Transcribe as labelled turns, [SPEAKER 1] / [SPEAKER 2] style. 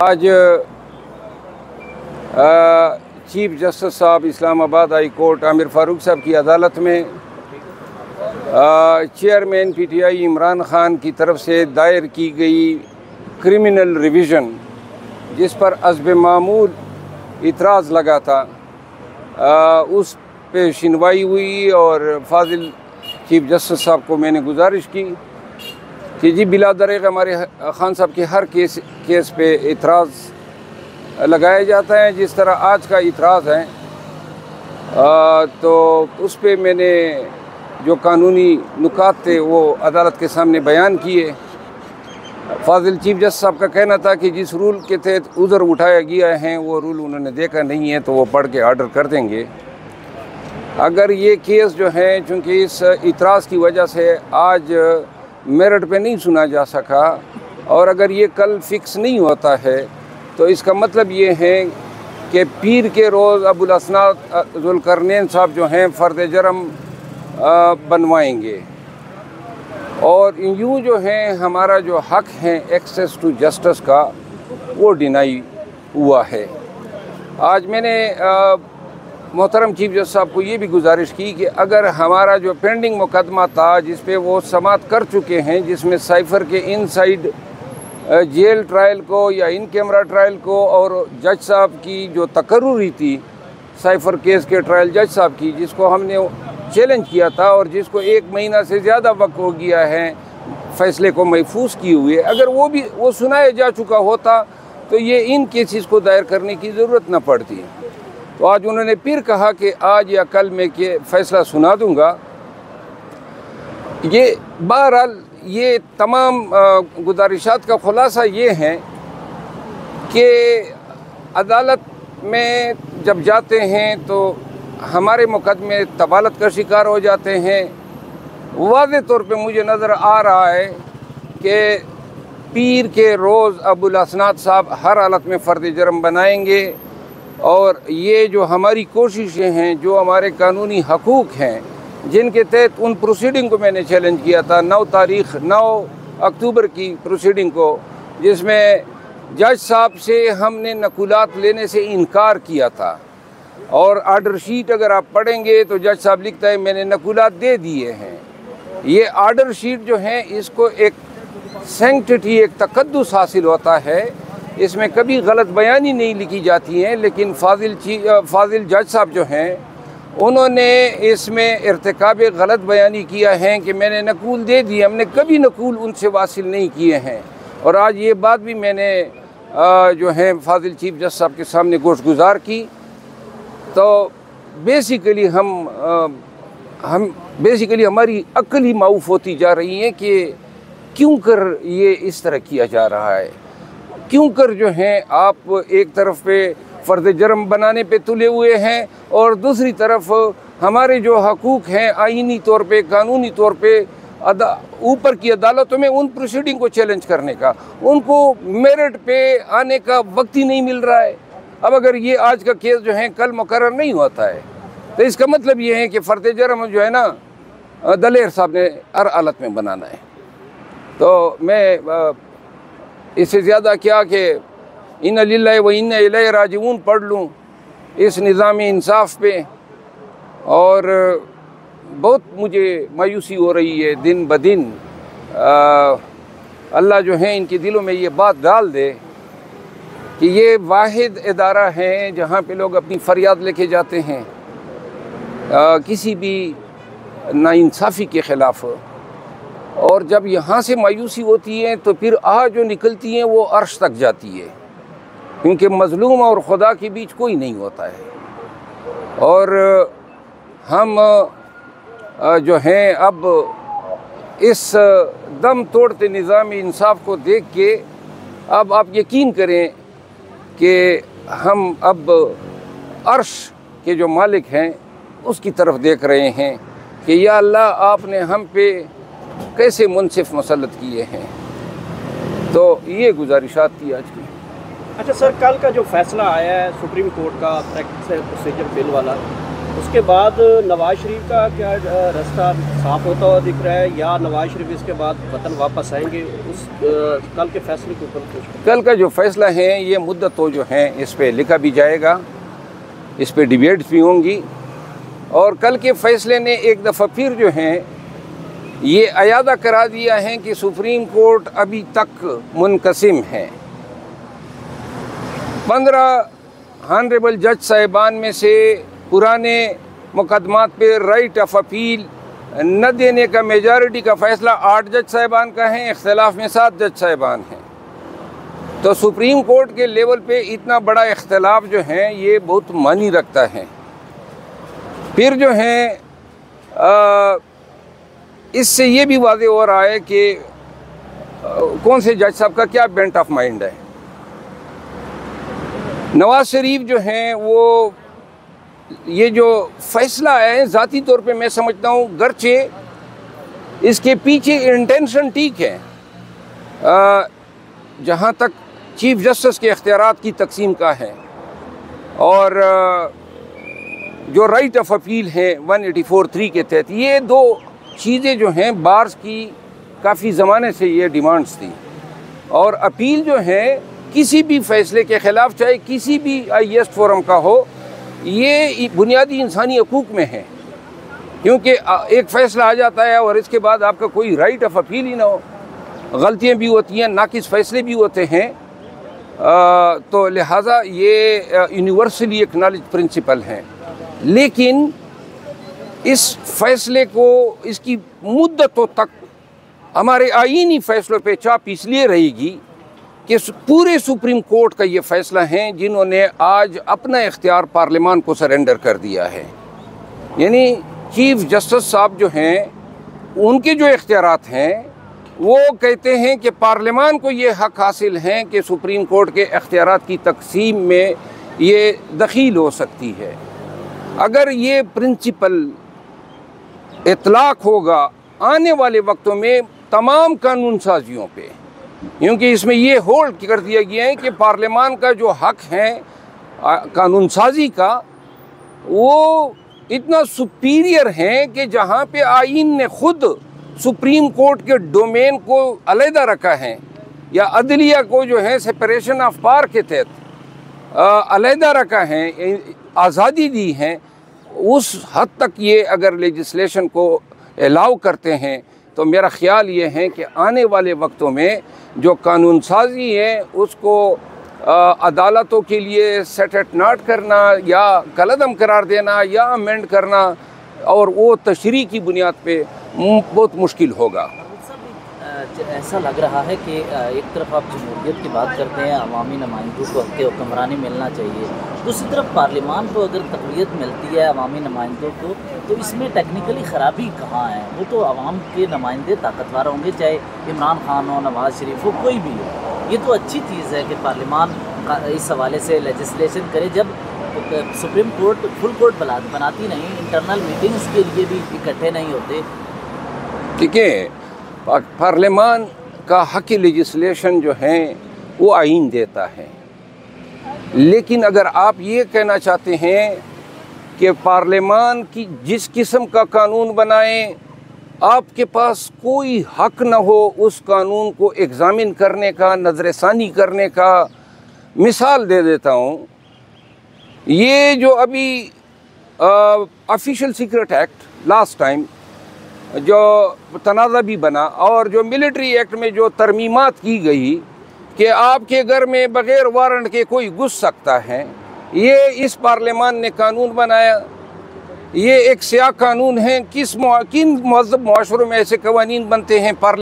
[SPEAKER 1] आज chief justice साहब Islamabad high court Aamir Farooq साहब की अदालत में चेयरमैन पीटीआई इमरान खान की तरफ़ से दायर की गई क्रिमिनल रिवीजन जिस पर अजब मामूल इतराज़ लगा था। आ, उस पे सुनवाई हुई और फाजिल चीफ जस्टिस साहब को मैंने गुजारिश की। कि जी बिला दरेग हमारे खान साहब के हर केस केस पे इतराज़ लगाया जाता है जिस तरह आज का इतराज़ है। आ, तो उस पर मैंने जो कानूनी नुकात थे वो अदालत के सामने बयान किए। फाजिल चीफ जस्टिस साहब का कहना था कि जिस रूल के तहत उधर उठाया गया है वो रूल उन्होंने देखा नहीं है तो वो पढ़ के आर्डर कर देंगे। अगर ये केस जो है चूँकि इस इतराज़ की वजह से आज मेरिट पे नहीं सुना जा सका। और अगर ये कल फिक्स नहीं होता है तो इसका मतलब ये है कि पीर के रोज़ अबुल असनाद साहब जो हैं, फ़र्द जरम बनवाएँगे। और यूँ जो है, हमारा जो हक है एक्सेस टू जस्टिस का, वो डिनाई हुआ है। आज मैंने मोहतरम चीफ जज साहब को ये भी गुजारिश की कि अगर हमारा जो पेंडिंग मुकदमा था जिस पे वो समात कर चुके हैं, जिसमें साइफ़र के इन साइड जेल ट्रायल को या इन कैमरा ट्रायल को और जज साहब की जो तकर्री थी, साइफ़र केस के ट्रायल जज साहब की, जिसको हमने चैलेंज किया था और जिसको एक महीना से ज़्यादा वक्त हो गया है फैसले को महफूज किए हुए, अगर वो भी, वो सुनाया जा चुका होता तो ये इन केसेस को दायर करने की ज़रूरत न पड़ती। तो आज उन्होंने फिर कहा कि आज या कल मैं के फैसला सुना दूँगा। ये बहरहाल ये तमाम गुजारिशात का ख़ुलासा ये है कि अदालत में जब जाते हैं तो हमारे मुकदमे तबालत का शिकार हो जाते हैं। वाज तौर पे मुझे नज़र आ रहा है कि पीर के रोज़ अबुल असनाद साहब हर हालत में फ़र्द जरम बनाएँगे। और ये जो हमारी कोशिशें हैं, जो हमारे कानूनी हकूक़ हैं, जिनके तहत उन प्रोसीडिंग को मैंने चैलेंज किया था, नौ तारीख, नौ अक्टूबर की प्रोसीडिंग को, जिसमें जज साहब से हमने नकुलात लेने से इनकार किया था। और आर्डर शीट अगर आप पढ़ेंगे तो जज साहब लिखता है, मैंने नकुलात दे दिए हैं। ये आर्डर शीट जो है, इसको एक सेंटिटी एक तकदस हासिल होता है इसमें कभी गलत बयानी नहीं लिखी जाती हैं, लेकिन फाजिल फाजिल जज साहब जो हैं, उन्होंने इसमें इरतकब गलत बयानी किया है कि मैंने नकूल दे दिए, हमने कभी नकूल उनसे वासिल नहीं किए हैं। और आज ये बात भी मैंने जो है, फाजिल चीफ जज साहब के सामने गोश गुजार की। तो बेसिकली हम हम, बेसिकली हमारी अक्ल ही माऊफ होती जा रही है कि क्यों कर ये इस तरह किया जा रहा है। क्यों कर जो हैं, आप एक तरफ़ पे फ़र्द जरम बनाने पे तुले हुए हैं और दूसरी तरफ़ हमारे जो हकूक़ हैं आइनी तौर पे, कानूनी तौर पे ऊपर की अदालतों में उन प्रोसीडिंग को चैलेंज करने का, उनको मेरिट पे आने का वक्त ही नहीं मिल रहा है। अब अगर ये आज का केस जो है, कल मुकर नहीं होता है तो इसका मतलब ये है कि फ़र्द जरम जो है ना, दलेर साहब ने हर हालत में बनाना है। तो मैं इससे ज़्यादा क्या कि इन व इन राजून पढ़ लूँ इस निज़ाम इंसाफ पे। और बहुत मुझे मायूसी हो रही है दिन ब दिन। अल्लाह जो है इनके दिलों में ये बात डाल दे कि ये वाहिद इदारा है जहाँ पे लोग अपनी फरियाद लेके जाते हैं। आ, किसी भी नाइंसाफ़ी के ख़िलाफ़। और जब यहाँ से मायूसी होती है तो फिर आह जो निकलती हैं, वो अर्श तक जाती है। क्योंकि मज़लूम और खुदा के बीच कोई नहीं होता है। और, हम जो हैं, अब इस दम तोड़ते निज़ाम इंसाफ को देख के अब आप यकीन करें कि हम अब अर्श के जो मालिक हैं, उसकी तरफ़ देख रहे हैं कि या अल्लाह आपने हम पे कैसे मुनसिफ मसलत किए हैं? तो ये गुजारिशात थी आज की।
[SPEAKER 2] अच्छा सर कल का जो फैसला आया है सुप्रीम कोर्ट का प्रैक्टिस प्रोसीजर बिल वाला उसके बाद नवाज़ शरीफ का क्या रास्ता साफ़ होता हुआ दिख रहा है या नवाज़ शरीफ इसके बाद वतन वापस आएँगे? उस कल के फैसले के ऊपर कुछ
[SPEAKER 1] कल का जो फैसला है ये मुद्दत तो जो है इस पर लिखा भी जाएगा इस पर डिबेट्स भी होंगी और कल के फैसले ने एक दफ़ा फिर जो है ये अयादा करा दिया है कि सुप्रीम कोर्ट अभी तक मुनकसिम है। पंद्रह हनरेबल जज साहिबान में से पुराने मुकदमात पे राइट ऑफ़ अपील न देने का मेजॉरिटी का फैसला आठ जज साहिबान का है, इख्तलाफ में सात जज साहिबान हैं। तो सुप्रीम कोर्ट के लेवल पे इतना बड़ा इख्तलाफ जो है, ये बहुत मानी रखता है। फिर जो है इससे ये भी वादे हो रहा है कि कौन से जज साहब का क्या बेंट ऑफ़ माइंड है? नवाज़ शरीफ जो हैं, वो, ये जो फैसला है, ज़ाती तौर पे मैं समझता हूँ, गर्चे, इसके पीछे इंटेंशन ठीक है। जहाँ तक चीफ जस्टिस के अख्तियार की तकसीम का है, और जो राइट ऑफ़ अपील है वन एटी फोर थ्री के तहत, ये दो चीज़ें जो हैं, बार्स की काफ़ी ज़माने से ये डिमांड्स थी। और अपील जो है, किसी भी फैसले के ख़िलाफ़, चाहे किसी भी आई फोरम का हो, ये बुनियादी इंसानी हकूक़ में है। क्योंकि एक फ़ैसला आ जाता है और इसके बाद आपका कोई राइट ऑफ़ अपील ही ना हो। गलतियाँ भी होती हैं नाकिस फ़ैसले भी होते हैं। तो लिहाजा ये यूनिवर्सली एक नॉलेज प्रिंसिपल हैं। लेकिन इस फैसले को, इसकी मुद्दतों तक हमारे आइनी फैसलों पे चाप इसलिए रहेगी कि पूरे सुप्रीम कोर्ट का ये फैसला है, जिन्होंने आज अपना इख्तियार पार्लियामान को सरेंडर कर दिया है। यानी चीफ जस्टिस साहब जो हैं, उनके जो इख्तियार हैं, वो कहते हैं कि पार्लियामान को ये हक हासिल है कि सुप्रीम कोर्ट के इख्तियार की तकसीम में ये दखील हो सकती है। अगर ये प्रिंसिपल इतलाक़ होगा आने वाले वक्तों में तमाम कानून साजियों पे। क्योंकि इसमें ये होल्ड कर दिया गया है कि पार्लियामान का जो हक है कानून साजी का, वो इतना सुपीरियर है कि जहाँ पे आइन ने खुद सुप्रीम कोर्ट के डोमेन को अलहदा रखा है, या अदलिया को जो है सेपरेशन ऑफ़ पार के तहत अलहदा रखा है आज़ादी दी है उस हद तक ये अगर लेजिस्लेशन को अलाउ करते हैं तो मेरा ख्याल ये है कि आने वाले वक्तों में जो कानून साजी है उसको आ, अदालतों के लिए सेट नाट करना या कलदम करार देना या अमेंड करना और वो तशरी की बुनियाद पे बहुत मुश्किल होगा।
[SPEAKER 3] ऐसा लग रहा है कि एक तरफ़ आप जमहूरियत की बात करते हैं, अवामी नुमाइंदों को हक हुक्मरानी मिलना चाहिए। दूसरी तरफ़ पार्लियामान को अगर तकलीत मिलती है अवामी नुमाइंदों को तो इसमें टेक्निकली ख़राबी कहाँ है? वो तो आवाम के नुमाइंदे ताकतवर होंगे, चाहे इमरान खान हो, नवाज़ शरीफ हो, कोई भी हो। ये तो अच्छी चीज़ है कि पार्लियामान इस हवाले से लेजिस्लेशन करे, जब सुप्रीम कोर्ट फुल कोर्ट बनाती नहीं इंटरनल मीटिंग्स के लिए भी इकट्ठे नहीं होते।
[SPEAKER 1] ठीक है पार्लियामान का हक लेजिस्लेशन जो है, वो आइन देता है। लेकिन अगर आप ये कहना चाहते हैं कि पार्लियामान की जिस किस्म का कानून बनाएँ, आपके पास कोई हक न हो उस कानून को एग्ज़ामिन करने का, नज़रसानी करने का, मिसाल दे देता हूँ। ये जो अभी official secret act last time जो तनाज़ा भी बना और जो मिलिट्री एक्ट में जो तरमीमत की गई कि आपके घर में बग़ैर वारंट के कोई घुस सकता है, ये इस पार्लियामान ने कानून बनाया। ये एक स्या कानून है। किस किन मज़हब माशरों में ऐसे कवानीन बनते हैं? पार्लियामान